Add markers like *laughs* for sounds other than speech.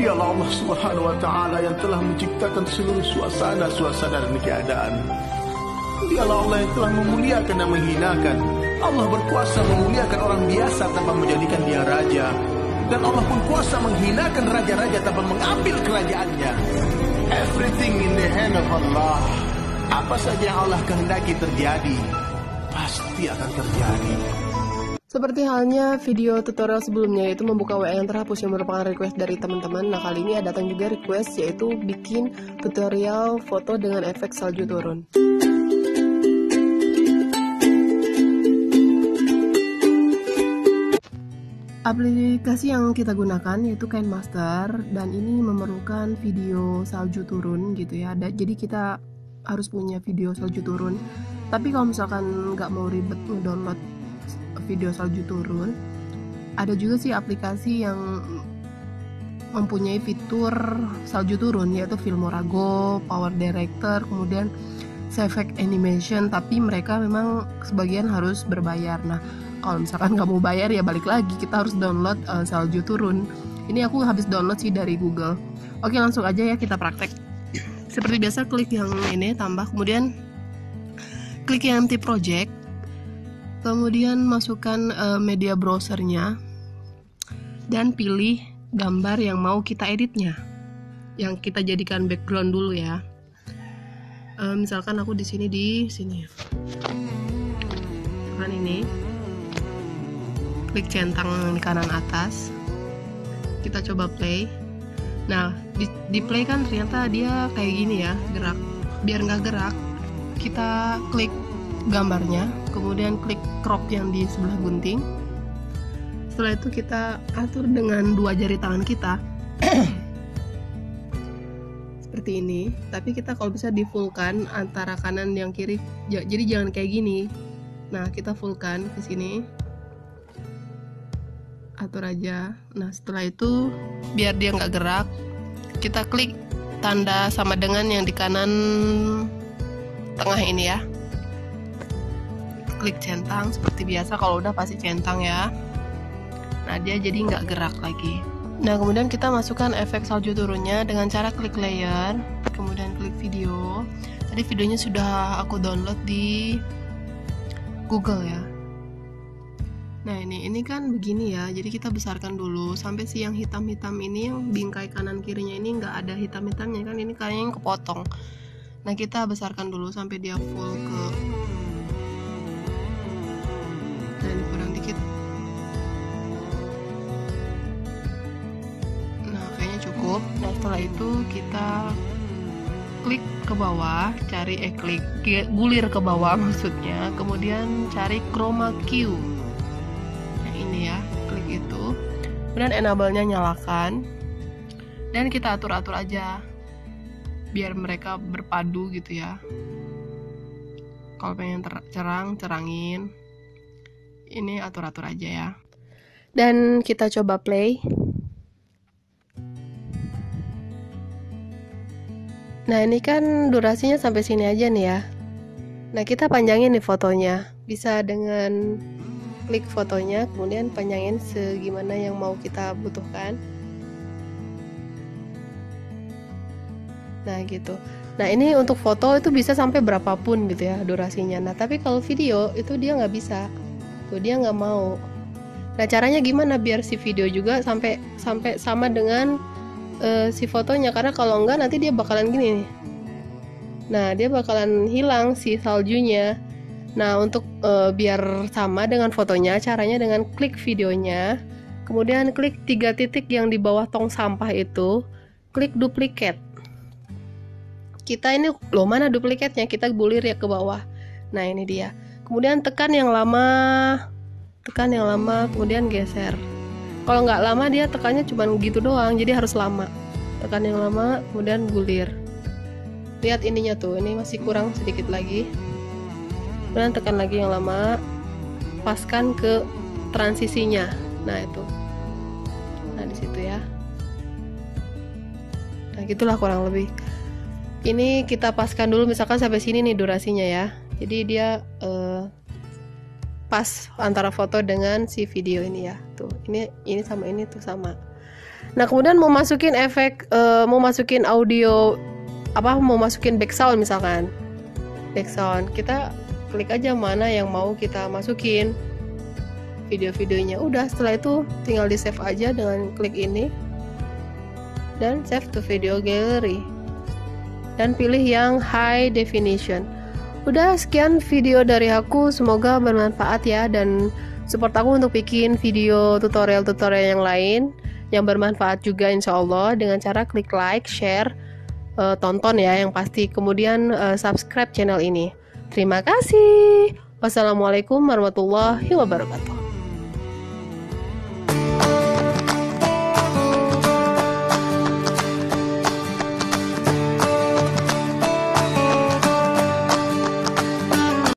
Dialah Allah Subhanahu wa taala yang telah menciptakan seluruh suasana-suasana dan keadaan. Dialah Allah yang telah memuliakan dan menghinakan. Allah berkuasa memuliakan orang biasa tanpa menjadikan dia raja. Dan Allah pun kuasa menghinakan raja-raja tanpa mengambil kerajaannya. Everything in the hand of Allah. Apa saja yang Allah kehendaki terjadi, pasti akan terjadi. Seperti halnya video tutorial sebelumnya yaitu membuka WA yang terhapus yang merupakan request dari teman-teman. Nah kali ini ada datang juga request yaitu bikin tutorial foto dengan efek salju turun. Aplikasi yang kita gunakan yaitu Master dan ini memerlukan video salju turun gitu ya. Jadi kita harus punya video salju turun. Tapi kalau misalkan nggak mau ribet ngedownload video salju turun, ada juga sih aplikasi yang mempunyai fitur salju turun yaitu Filmora Go, Power Director, kemudian Effect Animation. Tapi mereka memang sebagian harus berbayar. Nah kalau misalkan mau bayar ya balik lagi kita harus download uh, salju turun ini aku habis download sih dari Google oke langsung aja ya kita praktek seperti biasa klik yang ini tambah kemudian klik yang empty project kemudian masukkan uh, media browsernya dan pilih gambar yang mau kita editnya. Yang kita jadikan background dulu ya. Uh, misalkan aku di sini di sini. Kan ini. Klik centang di kanan atas. Kita coba play. Nah di, di play kan ternyata dia kayak gini ya gerak. Biar nggak gerak kita klik gambarnya kemudian klik crop yang di sebelah gunting. Setelah itu kita atur dengan dua jari tangan kita. *clears throat* Seperti ini tapi kita kalau bisa di fullkan antara kanan yang kiri jadi jangan kayak gini. Nah kita fullkan ke sini. Atur aja. Nah setelah itu biar dia nggak gerak kita klik tanda sama dengan yang di kanan tengah ini ya klik centang seperti biasa kalau udah pasti centang ya. Nah dia jadi nggak gerak lagi. Nah kemudian kita masukkan efek salju turunnya dengan cara klik layer kemudian klik video. Tadi videonya sudah aku download di Google ya. Nah ini ini kan begini ya, jadi kita besarkan dulu sampai si yang hitam-hitam ini yang bingkai kanan kirinya ini nggak ada hitam-hitamnya kan? Ini kayaknya yang kepotong. Nah kita besarkan dulu sampai dia full ke. Setelah itu kita klik ke bawah, cari eh klik gulir ke bawah *laughs* maksudnya, kemudian cari chroma key ini ya klik itu. Kemudian enable-nya nyalakan. Dan kita atur-atur aja biar mereka berpadu gitu ya. Kalau pengen cerang cerangin. Ini atur-atur aja ya. Dan kita coba play nah ini kan durasinya sampai sini aja nih ya. Nah kita panjangin nih fotonya. Bisa dengan klik fotonya kemudian panjangin segimana yang mau kita butuhkan. Nah gitu. Nah ini untuk foto itu bisa sampai berapapun gitu ya durasinya. Nah tapi kalau video itu dia nggak bisa. Tuh dia nggak mau. Nah caranya gimana biar si video juga sampai sampai sama dengan uh, si fotonya karena kalau enggak nanti dia bakalan gini nih nah dia bakalan hilang si saljunya Nah, untuk uh, biar sama dengan fotonya, caranya dengan klik videonya, kemudian klik tiga titik yang di bawah tong sampah itu, klik duplicate. Kita ini loh mana duplikatnya? Kita bulir ya ke bawah. Nah, ini dia. Kemudian tekan yang lama, tekan yang lama, kemudian geser. Kalau nggak lama dia tekannya cuma gitu doang, jadi harus lama. Tekan yang lama, kemudian gulir. Lihat ininya tuh, ini masih kurang sedikit lagi. Kemudian tekan lagi yang lama. Paskan ke transisinya. Nah itu. Nah di situ ya. Nah gitulah kurang lebih. Ini kita paskan dulu misalkan sampai sini nih durasinya ya. Jadi dia uh, pas antara foto dengan si video ini ya. Tuh ini ini sama ini tuh sama. Nah kemudian mau masukin efek, uh, mau masukin audio apa, mau masukin background misalkan, background kita klik aja mana yang mau kita masukin video-videonya. Udah setelah itu tinggal di save aja dengan klik ini. Dan save to video gallery. Dan pilih yang high definition. Udah sekian video dari aku, semoga bermanfaat ya dan support aku untuk bikin video tutorial-tutorial yang lain yang bermanfaat juga insya Allah dengan cara klik like, share, uh, tonton ya yang pasti kemudian uh, subscribe channel ini. Terima kasih. Wassalamualaikum warahmatullahi wabarakatuh.